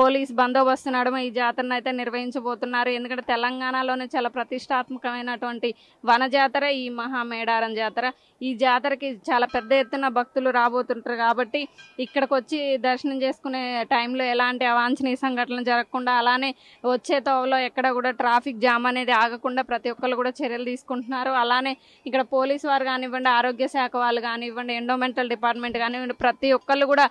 Speaker 2: పోలీస్ బందోబస్తు నడుమ ఈ జాతరను అయితే నిర్వహించబోతున్నారు. ఎందుకంటే తెలంగాణలోనే చాలా ప్రతిష్టాత్మకమైనటువంటి వన జాతర ఈ మహామేడారం జాతర. ఈ జాతరకి చాలా పెద్ద ఎత్తున భక్తులు రాబోతుంటారు కాబట్టి ఇక్కడికి వచ్చి దర్శనం చేసుకునే టైంలో ఎలాంటి అవాంఛనీయ సంఘటనలు జరగకుండా అలానే వచ్చే తోవలో ఎక్కడ కూడా ట్రాఫిక్ జామ్ అనేది ఆగకుండా ప్రతి ఒక్కరు కూడా చర్యలు తీసుకుంటున్నారు. అలానే ఇక్కడ పోలీసు వారు కానివ్వండి ఆరోగ్య శాఖ వాళ్ళు కానివ్వండి ఎండోమెంటల్ డిపార్ట్మెంట్ కానివ్వండి ప్రతి ఒక్కళ్ళు కూడా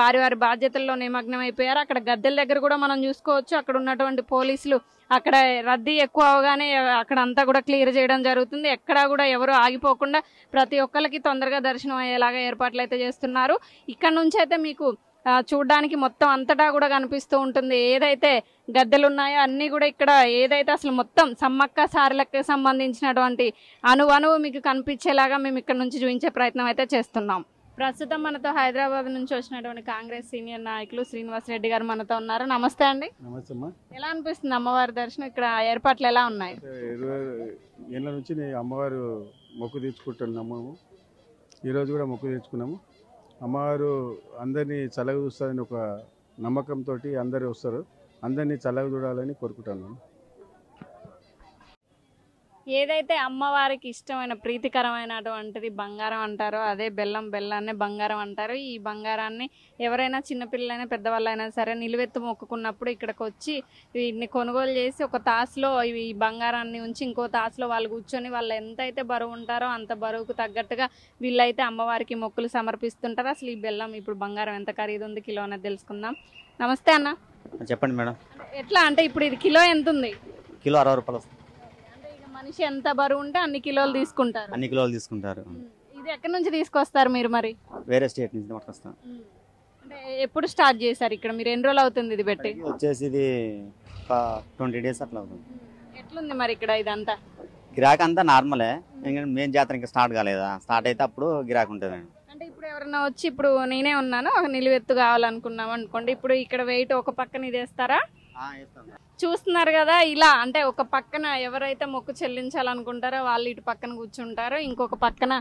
Speaker 2: వారి వారి బాధ్యతల్లో నిమగ్నం అయిపోయారు అక్కడ గద్దెల దగ్గర కూడా మనం చూసుకోవచ్చు. అక్కడ ఉన్నటువంటి పోలీసులు అక్కడ రద్దీ ఎక్కువ అవగానే అక్కడ అంతా కూడా క్లియర్ చేయడం జరుగుతుంది. ఎక్కడా కూడా ఎవరు ఆగిపోకుండా ప్రతి ఒక్కరికి తొందరగా దర్శనం అయ్యేలాగా ఏర్పాట్లు అయితే చేస్తున్నారు. ఇక్కడ నుంచి అయితే మీకు చూడడానికి మొత్తం అంతటా కూడా కనిపిస్తూ ఉంటుంది. ఏదైతే గద్దెలు ఉన్నాయో అన్నీ కూడా ఇక్కడ ఏదైతే అసలు మొత్తం సమ్మక్క సారలకు సంబంధించినటువంటి అణు అణువు మీకు కనిపించేలాగా మేము ఇక్కడ నుంచి చూపించే ప్రయత్నం అయితే చేస్తున్నాం. ప్రస్తుతం మనతో హైదరాబాద్ నుంచి వచ్చినటువంటి కాంగ్రెస్ సీనియర్ నాయకులు శ్రీనివాస్ రెడ్డి గారు మనతో ఉన్నారు. నమస్తే అండి.
Speaker 12: నమస్తే అమ్మా.
Speaker 2: ఎలా అనిపిస్తుంది అమ్మవారి దర్శనం? ఇక్కడ ఏర్పాట్లు ఎలా ఉన్నాయి?
Speaker 12: ఏళ్ళ నుంచి అమ్మవారు మొక్కు తీర్చుకుంటున్నాము ఈరోజు కూడా మొక్కు తీర్చుకున్నాము. అమ్మవారు అందరినీ చల్లగా చూస్తారని ఒక నమ్మకంతో అందరూ వస్తారు. అందరినీ చల్లగా చూడాలని కోరుకుంటున్నాను
Speaker 2: ఏదైతే అమ్మవారికి ఇష్టమైన ప్రీతికరమైనటువంటిది బంగారం అంటారో అదే బెల్లం బెల్లాన్ని బంగారం అంటారు. ఈ బంగారాన్ని ఎవరైనా చిన్నపిల్లలైనా పెద్దవాళ్ళైనా సరే నిలువెత్తు మొక్కుకున్నప్పుడు ఇక్కడికి వచ్చి వీటిని కొనుగోలు చేసి ఒక తాసులో ఈ బంగారాన్ని ఉంచి ఇంకో తాసులో వాళ్ళు కూర్చొని వాళ్ళు ఎంతైతే బరువు ఉంటారో అంత బరువుకు తగ్గట్టుగా వీళ్ళైతే అమ్మవారికి మొక్కులు సమర్పిస్తుంటారు. అసలు ఈ బెల్లం ఇప్పుడు బంగారం ఎంత ఖరీదు ఉంది కిలో అనేది తెలుసుకుందాం. నమస్తే అన్న.
Speaker 13: చెప్పండి మేడం.
Speaker 2: ఎట్లా అంటే ఇప్పుడు ఇది కిలో ఎంత ఉంది
Speaker 13: కిలో అరవై రూపాయలు
Speaker 2: మనిషి ఎంత బరువు ఉంటే అన్ని కిలోలు తీసుకుంటారు.
Speaker 13: అన్ని కిలోలు తీసుకుంటారు.
Speaker 2: ఇది ఎక్కడి నుంచి తీసుకొస్తారు మీరు మరి?
Speaker 13: వేరే స్టేట్ నుంచి పట్టుకొస్తాం.
Speaker 2: అంటే ఎప్పుడు స్టార్ట్ చేశారు ఇక్కడ? మీరు ఎన్ని రోజులు అవుతుంది ఇది పెట్టి?
Speaker 13: వచ్చేసి ఇది ట్వంటీ డేస్ అట్లా అవుతుంది.
Speaker 2: ఎట్లుంది మరి ఇక్కడ ఇదంతా?
Speaker 13: గిరాక్ అంతా నార్మలే. ఎందుకంటే మెయిన్ జాతర ఇంకా స్టార్ట్ కాలేదా? స్టార్ట్ అయితే అప్పుడు గిరాక్ ఉంటుంది మేడం
Speaker 2: అంటే ఇప్పుడు ఎవరైనా వచ్చి ఇప్పుడు నేనే ఉన్నాను ఒక నిలువెత్తు కావాలనుకున్నాం అనుకోండి. ఇప్పుడు ఇక్కడ వెయిట్ ఒక పక్కన ఇది వేస్తారా చూస్తున్నారు కదా ఇలా అంటే ఒక పక్కన ఎవరైతే మొక్కు చెల్లించాలనుకుంటారో వాళ్ళు ఇటు పక్కన కూర్చుంటారో ఇంకొక పక్కన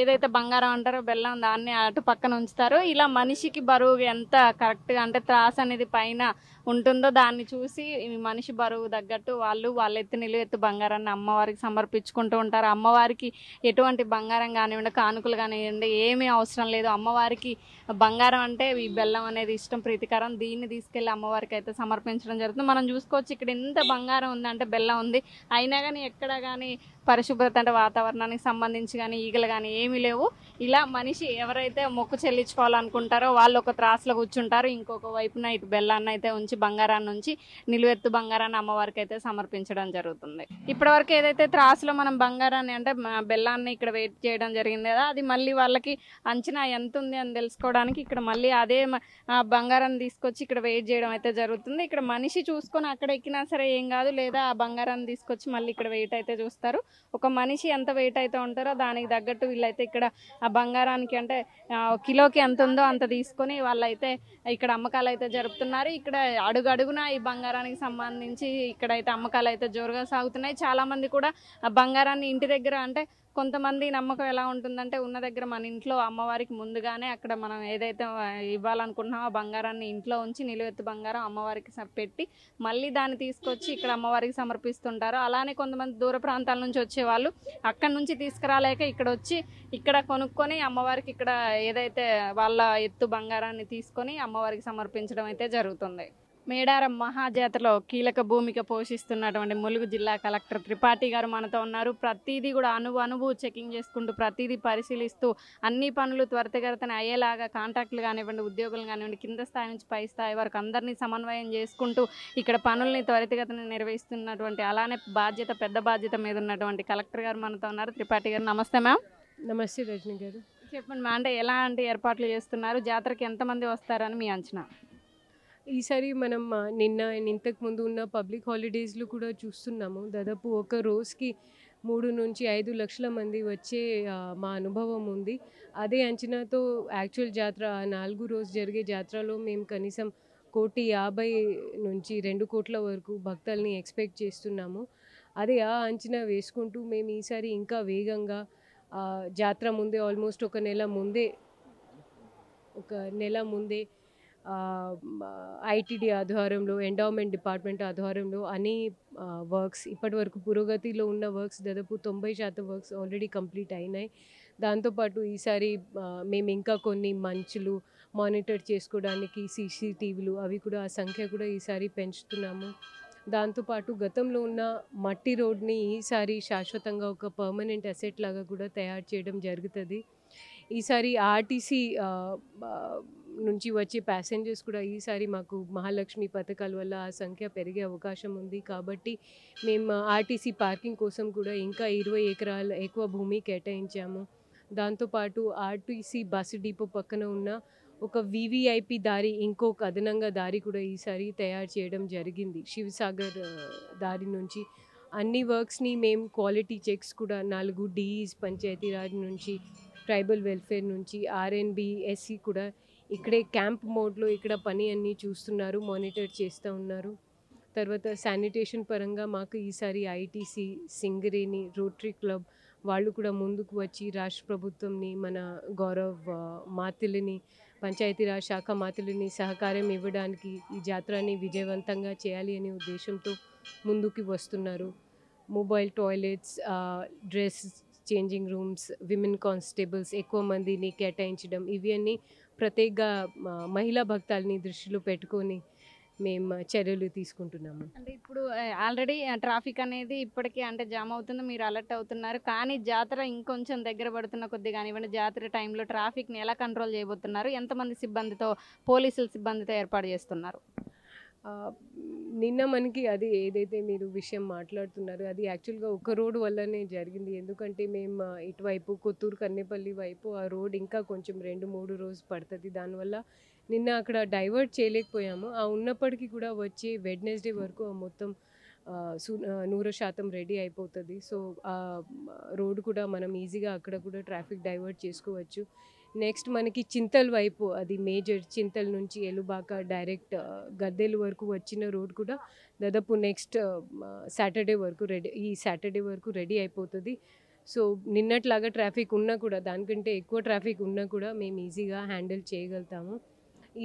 Speaker 2: ఏదైతే బంగారం అంటారో బెల్లం దాన్ని అటు పక్కన ఉంచుతారో. ఇలా మనిషికి బరువు ఎంత కరెక్ట్గా అంటే త్రాస్ అనేది పైన ఉంటుందో దాన్ని చూసి ఈ మనిషి బరువు తగ్గట్టు వాళ్ళు వాళ్ళ ఎత్తు నిలువెత్తు బంగారాన్ని అమ్మవారికి సమర్పించుకుంటూ ఉంటారు. అమ్మవారికి ఎటువంటి బంగారం కానివ్వండి కానుకలు కానివ్వండి ఏమీ అవసరం లేదు. అమ్మవారికి బంగారం అంటే ఈ బెల్లం అనేది ఇష్టం ప్రీతికరం. దీన్ని తీసుకెళ్ళి అమ్మవారికి అయితే సమర్పించడం జరుగుతుంది. మనం చూసుకోవచ్చు ఇక్కడ ఎంత బంగారం ఉంది అంటే బెల్లం ఉంది. అయినా కానీ ఎక్కడ కానీ పరిశుభ్రత అంటే వాతావరణానికి సంబంధించి కానీ ఈగలు కానీ ఏమీ లేవు. ఇలా మనిషి ఎవరైతే మొక్కు చెల్లించుకోవాలనుకుంటారో వాళ్ళు ఒక త్రాసులో కూర్చుంటారు. ఇంకొక వైపున ఇటు బెల్లాన్ని అయితే ఉంచి బంగారాన్ని ఉంచి నిలువెత్తు బంగారాన్ని అమ్మవారికి అయితే సమర్పించడం జరుగుతుంది. ఇప్పటివరకు ఏదైతే త్రాసులో మనం బంగారాన్ని అంటే బెల్లాన్ని ఇక్కడ వెయిట్ చేయడం జరిగింది కదా అది మళ్ళీ వాళ్ళకి అంచనా ఎంత ఉంది అని తెలుసుకోవడానికి ఇక్కడ మళ్ళీ అదే మ- బంగారాన్ని తీసుకొచ్చి ఇక్కడ వెయిట్ చేయడం అయితే జరుగుతుంది. ఇక్కడ మనిషి చూసుకొని అక్కడ ఎక్కినా సరే ఏం కాదు. లేదా ఆ బంగారాన్ని తీసుకొచ్చి మళ్ళీ ఇక్కడ వెయిట్ అయితే చూస్తారు. ఒక మనిషి ఎంత వెయిట్ అయితే ఉంటారో దానికి తగ్గట్టు వీళ్ళైతే ఇక్కడ ఆ బంగారానికి అంటే కిలోకి ఎంత ఉందో అంత తీసుకొని వాళ్ళైతే ఇక్కడ అమ్మకాలు అయితే జరుపుతున్నారు. ఇక్కడ అడుగు అడుగున ఈ బంగారానికి సంబంధించి ఇక్కడైతే అమ్మకాలు అయితే జోరుగా సాగుతున్నాయి. చాలా మంది కూడా ఆ బంగారాన్ని ఇంటి దగ్గర అంటే కొంతమంది నమ్మకం ఎలా ఉంటుందంటే ఉన్న దగ్గర మన ఇంట్లో అమ్మవారికి ముందుగానే అక్కడ మనం ఏదైతే ఇవ్వాలనుకుంటున్నామో బంగారాన్ని ఇంట్లో ఉంచి నిలువెత్తు బంగారం అమ్మవారికి పెట్టి మళ్ళీ దాన్ని తీసుకొచ్చి ఇక్కడ అమ్మవారికి సమర్పిస్తుంటారు. అలానే కొంతమంది దూర ప్రాంతాల నుంచి వచ్చేవాళ్ళు అక్కడ నుంచి తీసుకురాలేక ఇక్కడ వచ్చి ఇక్కడ కొనుక్కొని అమ్మవారికి ఇక్కడ ఏదైతే వాళ్ళ ఎత్తు బంగారాన్ని తీసుకొని అమ్మవారికి సమర్పించడం అయితే జరుగుతుంది. మేడారం మహాజాతరలో కీలక భూమిక పోషిస్తున్నటువంటి ములుగు జిల్లా కలెక్టర్ త్రిపాఠి గారు మనతో ఉన్నారు. ప్రతిదీ కూడా అణువు అణువు చెకింగ్ చేసుకుంటూ ప్రతిదీ పరిశీలిస్తూ అన్ని పనులు త్వరితగతిన అయ్యేలాగా కాంట్రాక్టులు కానివ్వండి ఉద్యోగులు కానివ్వండి కింద స్థాయి నుంచి పై స్థాయి వరకు అందరినీ సమన్వయం చేసుకుంటూ ఇక్కడ పనుల్ని త్వరితగతిన నిర్వహిస్తున్నటువంటి అలానే బాధ్యత పెద్ద బాధ్యత మీద ఉన్నటువంటి కలెక్టర్ గారు మనతో ఉన్నారు. త్రిపాఠి గారు నమస్తే మ్యామ్.
Speaker 14: నమస్తే రజని గారు.
Speaker 2: చెప్పండి మా అంటే ఎలాంటి ఏర్పాట్లు చేస్తున్నారు? జాతరకి ఎంతమంది వస్తారని మీ అంచనా?
Speaker 14: ఈసారి మనం నిన్న అండ్ ఇంతకు ముందు ఉన్న పబ్లిక్ హాలిడేస్లో కూడా చూస్తున్నాము. దాదాపు ఒక రోజుకి మూడు నుంచి ఐదు లక్షల మంది వచ్చే మా అనుభవం ఉంది. అదే అంచనాతో యాక్చువల్ జాతర నాలుగు రోజు జరిగే జాతరలో మేము కనీసం కోటి యాభై నుంచి రెండు కోట్ల వరకు భక్తుల్ని ఎక్స్పెక్ట్ చేస్తున్నాము. అదే ఆ అంచనా వేసుకుంటూ మేము ఈసారి ఇంకా వేగంగా జాతర ముందే ఆల్మోస్ట్ ఒక నెల ముందే ఒక నెల ముందే ఐటీడీ ఆధ్వర్యంలో ఎండోమెంట్ డిపార్ట్మెంట్ ఆధ్వర్యంలో అన్ని వర్క్స్ ఇప్పటివరకు పురోగతిలో ఉన్న వర్క్స్ దాదాపు తొంభై శాతం వర్క్స్ ఆల్రెడీ కంప్లీట్ అయినాయి. దాంతోపాటు ఈసారి మేము ఇంకా కొన్ని మంచులు మానిటర్ చేసుకోవడానికి సీసీటీవీలు అవి కూడా ఆ సంఖ్య కూడా ఈసారి పెంచుతున్నాము. దాంతోపాటు గతంలో ఉన్న మట్టి రోడ్ని ఈసారి శాశ్వతంగా ఒక పర్మనెంట్ అసెట్ లాగా కూడా తయారు చేయడం జరుగుతుంది. ఈసారి ఆర్టీసీ నుంచి వచ్చే ప్యాసింజర్స్ కూడా ఈసారి మాకు మహాలక్ష్మి పథకాల వల్ల ఆ సంఖ్య పెరిగే అవకాశం ఉంది. కాబట్టి మేము ఆర్టీసీ పార్కింగ్ కోసం కూడా ఇంకా ఇరవై ఎకరాల ఎక్కువ భూమి కేటాయించాము. దాంతోపాటు ఆర్టీసీ బస్సు డిపో పక్కన ఉన్న ఒక వివిఐపి దారి ఇంకొక అదనంగా దారి కూడా ఈసారి తయారు చేయడం జరిగింది. శివసాగర్ దారి నుంచి అన్ని వర్క్స్ని మేము క్వాలిటీ చెక్స్ కూడా నాలుగు డిఈస్ పంచాయతీరాజ్ నుంచి ట్రైబల్ వెల్ఫేర్ నుంచి ఆర్ఎన్బి ఎస్సీ కూడా ఇక్కడే క్యాంప్ మోడ్లో ఇక్కడ పని అన్నీ చూస్తున్నారు మానిటర్ చేస్తూ ఉన్నారు. తర్వాత శానిటేషన్ పరంగా మాకు ఈసారి ఐటీసీ సింగరేణి రోటరీ క్లబ్ వాళ్ళు కూడా ముందుకు వచ్చి రాష్ట్ర ప్రభుత్వంని మన గౌరవ్ మాతిలిని పంచాయతీరాజ్ శాఖ మాతిలిని సహకారం ఇవ్వడానికి ఈ జాతరని విజయవంతంగా చేయాలి అనే ఉద్దేశంతో ముందుకు వస్తున్నారు. Mobile toilets dress changing rooms women constables ఎక్కువ మందిని కేటాయించడం ఇవి అన్నీ ప్రత్యేకంగా మహిళా భక్తాలని దృష్టిలో పెట్టుకొని మేము చర్యలు తీసుకుంటున్నాము.
Speaker 2: అంటే ఇప్పుడు ఆల్రెడీ ట్రాఫిక్ అనేది ఇప్పటికీ అంటే జామ్ అవుతుంది మీరు అలర్ట్ అవుతున్నారు. కానీ జాతర ఇంకొంచెం దగ్గర పడుతున్న కొద్ది కానివ్వండి జాతర టైంలో ట్రాఫిక్ని ఎలా కంట్రోల్ చేయబోతున్నారు? ఎంతమంది సిబ్బందితో పోలీసుల సిబ్బందితో ఏర్పాటు చేస్తున్నారు?
Speaker 14: నిన్న మనకి అది ఏదైతే మీరు విషయం మాట్లాడుతున్నారో అది యాక్చువల్గా ఒక రోడ్ వల్లనే జరిగింది. ఎందుకంటే మేము ఇటువైపు కొత్తూరు కన్నేపల్లి వైపు ఆ రోడ్ ఇంకా కొంచెం రెండు మూడు రోజు పడుతుంది. దానివల్ల నిన్న అక్కడ డైవర్ట్ చేయలేకపోయాము. ఆ ఉన్నప్పటికీ కూడా వచ్చే వెడ్నెస్డే వరకు ఆ మొత్తం నూరు శాతం రెడీ అయిపోతుంది. సో ఆ రోడ్ కూడా మనం ఈజీగా అక్కడ కూడా ట్రాఫిక్ డైవర్ట్ చేసుకోవచ్చు. నెక్స్ట్ మనకి చింతల్ వైపు అది మేజర్ చింతల్ నుంచి ఎలుబాక డైరెక్ట్ గద్దెలు వరకు వచ్చిన రోడ్ కూడా దాదాపు నెక్స్ట్ సాటర్డే వరకు రెడీ ఈ సాటర్డే వరకు రెడీ అయిపోతుంది. సో నిన్నట్లాగా ట్రాఫిక్ ఉన్నా కూడా దానికంటే ఎక్కువ ట్రాఫిక్ ఉన్నా కూడా మేము ఈజీగా హ్యాండిల్ చేయగలుగుతాము.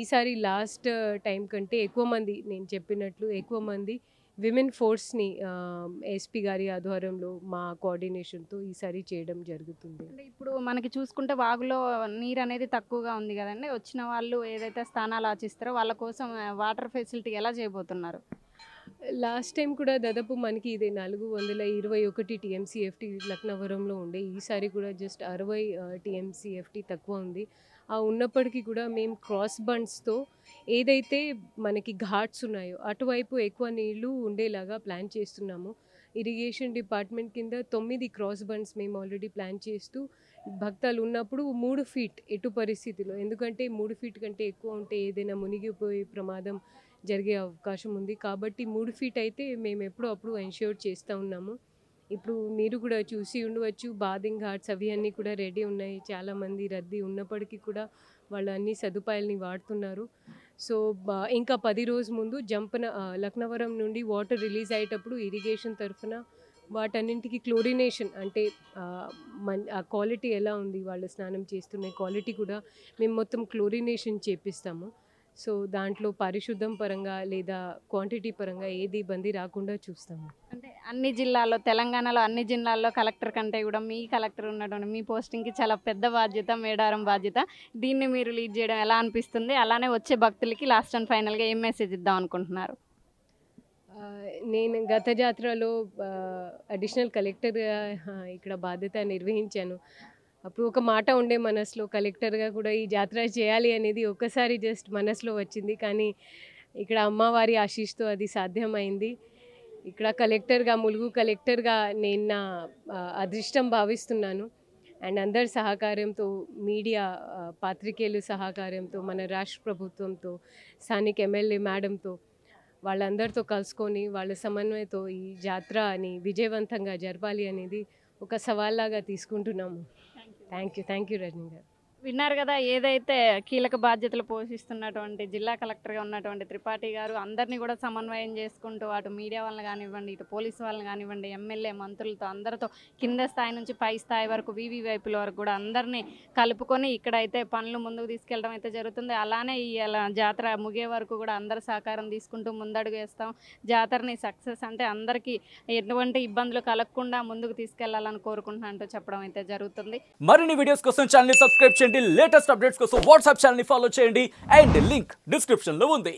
Speaker 14: ఈసారి లాస్ట్ టైం కంటే ఎక్కువ మంది నేను చెప్పినట్లు ఎక్కువ మంది విమెన్ ఫోర్స్ని ఎస్పీ గారి ఆధ్వర్యంలో మా కోఆర్డినేషన్తో ఈసారి చేయడం జరుగుతుంది.
Speaker 2: అంటే ఇప్పుడు మనకి చూసుకుంటే వాగులో నీరు అనేది తక్కువగా ఉంది కదండి. వచ్చిన వాళ్ళు ఏదైతే స్థానాలు ఆచిస్తారో వాళ్ళ కోసం వాటర్ ఫెసిలిటీ ఎలా చేయబోతున్నారు?
Speaker 14: లాస్ట్ టైం కూడా దాదాపు మనకి ఇదే నాలుగు వందల ఇరవై ఒకటి టీఎంసీఎఫ్టీ లక్నవరంలో ఉండే ఈసారి కూడా జస్ట్ అరవై టీఎంసీఎఫ్టీ తక్కువ ఉంది. ఆ ఉన్నప్పటికీ కూడా మేము క్రాస్ బండ్స్తో ఏదైతే మనకి ఘాట్స్ ఉన్నాయో అటువైపు ఎక్కువ నీళ్ళు ఉండేలాగా ప్లాన్ చేస్తున్నాము. ఇరిగేషన్ డిపార్ట్మెంట్ కింద తొమ్మిది క్రాస్ బండ్స్ మేము ఆల్రెడీ ప్లాన్ చేస్తూ భక్తాలు ఉన్నప్పుడు మూడు ఫీట్ ఎటు పరిస్థితిలో ఎందుకంటే మూడు ఫీట్ కంటే ఎక్కువ ఉంటే ఏదైనా మునిగిపోయే ప్రమాదం జరిగే అవకాశం ఉంది. కాబట్టి మూడు ఫీట్ అయితే మేము ఎప్పుడూ అప్పుడు ఎన్ష్యూర్ చేస్తూ ఉన్నాము. ఇప్పుడు మీరు కూడా చూసి ఉండవచ్చు బాదింగ్ ఘాట్స్ అవి అన్నీ కూడా రెడీ ఉన్నాయి. చాలామంది రద్దీ ఉన్నప్పటికీ కూడా వాళ్ళు అన్ని సదుపాయాలని వాడుతున్నారు. సో బా- ఇంకా పది రోజు ముందు జంపన లక్నవరం నుండి వాటర్ రిలీజ్ అయ్యేటప్పుడు ఇరిగేషన్ తరఫున వాటన్నింటికి క్లోరినేషన్ అంటే మన్ ఆ క్వాలిటీ ఎలా ఉంది వాళ్ళు స్నానం చేస్తున్న క్వాలిటీ కూడా మేము మొత్తం క్లోరినేషన్ చేపిస్తాము. సో దాంట్లో పరిశుద్ధం పరంగా లేదా క్వాంటిటీ పరంగా ఏది ఇబ్బంది రాకుండా చూస్తాము.
Speaker 2: అంటే అన్ని జిల్లాల్లో తెలంగాణలో అన్ని జిల్లాల్లో కలెక్టర్ కంటే కూడా మీ కలెక్టర్ ఉన్నటువంటి మీ పోస్టింగ్కి చాలా పెద్ద బాధ్యత మేడారం బాధ్యత. దీన్ని మీరు లీడ్ చేయడం ఎలా అనిపిస్తుంది? అలానే వచ్చే భక్తులకి లాస్ట్ అండ్ ఫైనల్గా ఏం మెసేజ్ ఇద్దాం అనుకుంటున్నారు?
Speaker 14: నేను గత జాతరలో అడిషనల్ కలెక్టర్గా ఇక్కడ బాధ్యత నిర్వహించాను. అప్పుడు ఒక మాట ఉండే మనసులో కలెక్టర్గా కూడా ఈ జాతర చేయాలి అనేది ఒక్కసారి జస్ట్ మనసులో వచ్చింది. కానీ ఇక్కడ అమ్మవారి ఆశీస్తో అది సాధ్యమైంది. ఇక్కడ కలెక్టర్గా ములుగు కలెక్టర్గా నేను నా అదృష్టం భావిస్తున్నాను. అండ్ అందరి సహకారంతో మీడియా పాత్రికేయులు సహకారంతో మన రాష్ట్ర ప్రభుత్వంతో స్థానిక ఎమ్మెల్యే మేడంతో వాళ్ళందరితో కలుసుకొని వాళ్ళ సమన్వయంతో ఈ జాత్రని విజయవంతంగా జరపాలి అనేది ఒక సవాల్లాగా తీసుకుంటున్నాము. Thank you. Thank you, Rajnigar.
Speaker 2: విన్నారు కదా ఏదైతే కీలక బాధ్యతలు పోషిస్తున్నటువంటి జిల్లా కలెక్టర్గా ఉన్నటువంటి త్రిపాఠి గారు అందరినీ కూడా సమన్వయం చేసుకుంటూ అటు మీడియా వాళ్ళని కానివ్వండి ఇటు పోలీసు వాళ్ళని కానివ్వండి ఎమ్మెల్యే మంత్రులతో అందరితో కింద స్థాయి నుంచి పై స్థాయి వరకు వివి వైపుల వరకు కూడా అందరినీ కలుపుకొని ఇక్కడైతే పనులు ముందుకు తీసుకెళ్ళడం అయితే జరుగుతుంది. అలానే ఈ అలా జాతర ముగే వరకు కూడా అందరి సహకారం తీసుకుంటూ ముందడుగు వేస్తాం. జాతరని సక్సెస్ అంటే అందరికీ ఎటువంటి ఇబ్బందులు కలగకుండా ముందుకు తీసుకెళ్ళాలని కోరుకుంటున్నా అంటూ చెప్పడం అయితే జరుగుతుంది.
Speaker 15: మరిన్ని వీడియోస్ కోసం ఛానల్ సబ్స్క్రైబ్ చేయండి. లేటెస్ట్ అప్డేట్స్ కోసం వాట్సాప్ ఛానల్ ఫాలో చేయండి అండ్ లింక్ డిస్క్రిప్షన్లో ఉంది.